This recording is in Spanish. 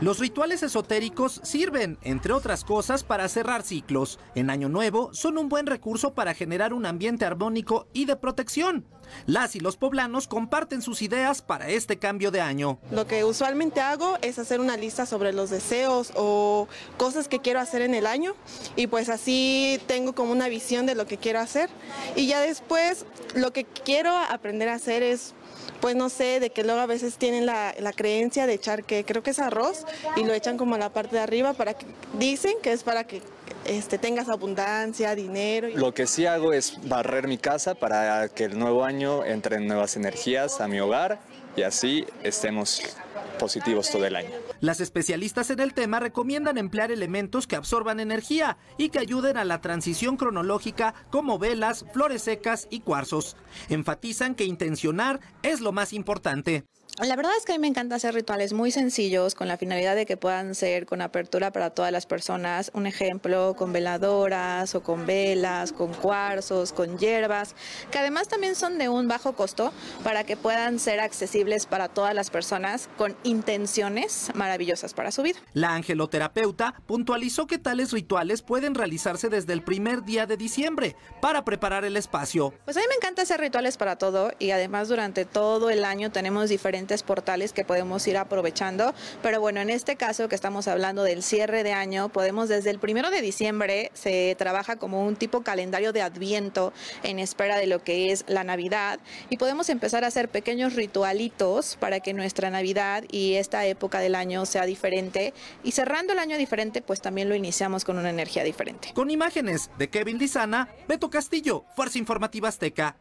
Los rituales esotéricos sirven, entre otras cosas, para cerrar ciclos. En Año Nuevo son un buen recurso para generar un ambiente armónico y de protección. Las y los poblanos comparten sus ideas para este cambio de año. Lo que usualmente hago es hacer una lista sobre los deseos o cosas que quiero hacer en el año y pues así tengo como una visión de lo que quiero hacer y ya después lo que quiero aprender a hacer es pues no sé, de que luego a veces tienen la, creencia de echar que creo que es arroz y lo echan como a la parte de arriba para que dicen que es para que este, tengas abundancia, dinero. Lo que sí hago es barrer mi casa para que el nuevo año entren nuevas energías a mi hogar y así estemos positivos todo el año. Las especialistas en el tema recomiendan emplear elementos que absorban energía y que ayuden a la transición cronológica como velas, flores secas y cuarzos. Enfatizan que intencionar es lo más importante. La verdad es que a mí me encanta hacer rituales muy sencillos con la finalidad de que puedan ser con apertura para todas las personas. Un ejemplo, con veladoras o con velas, con cuarzos, con hierbas, que además también son de un bajo costo para que puedan ser accesibles para todas las personas con intenciones maravillosas para su vida. La angeloterapeuta puntualizó que tales rituales pueden realizarse desde el primer día de diciembre para preparar el espacio. Pues a mí me encanta hacer rituales para todo y además durante todo el año tenemos diferentes portales que podemos ir aprovechando. Pero bueno, en este caso que estamos hablando del cierre de año, podemos desde el primero de diciembre se trabaja como un tipo calendario de adviento en espera de lo que es la Navidad y podemos empezar a hacer pequeños ritualitos para que nuestra Navidad y esta época del año sea diferente y cerrando el año diferente pues también lo iniciamos con una energía diferente. Con imágenes de Kevin Lizana, Beto Castillo, Fuerza Informativa Azteca.